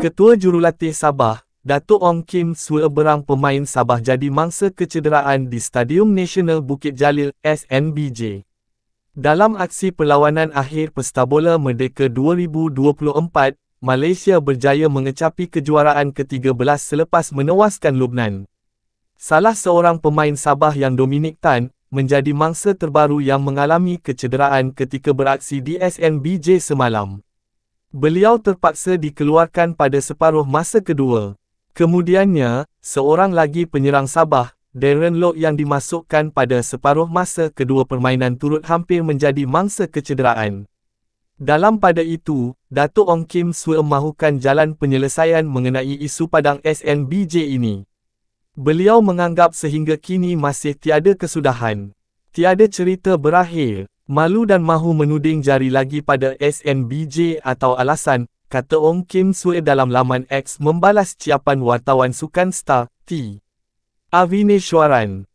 Ketua Jurulatih Sabah, Datuk Ong Kim Sue berang pemain Sabah jadi mangsa kecederaan di Stadium Nasional Bukit Jalil, SNBJ. Dalam aksi perlawanan akhir Pesta Bola Merdeka 2024, Malaysia berjaya mengecapi kejuaraan ke-13 selepas menewaskan Lubnan. Salah seorang pemain Sabah yang Dominic Tan, menjadi mangsa terbaru yang mengalami kecederaan ketika beraksi di SNBJ semalam. Beliau terpaksa dikeluarkan pada separuh masa kedua. Kemudiannya, seorang lagi penyerang Sabah, Darren Lock yang dimasukkan pada separuh masa kedua permainan turut hampir menjadi mangsa kecederaan. Dalam pada itu, Datuk Ong Kim Sue mahukan jalan penyelesaian mengenai isu padang SNBJ ini. Beliau menganggap sehingga kini masih tiada kesudahan. Tiada cerita berakhir. Malu dan mahu menuding jari lagi pada SNBJ atau alasan, kata Ong Kim Sue dalam laman X membalas ciapan wartawan sukan star, T. Avineshwaran.